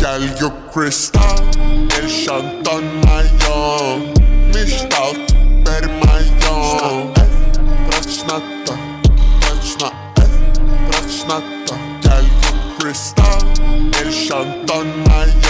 Gel Gökkristal El şantan mayon Myślał Bermają per na to Brać na F Brać Gel El şantan mayon.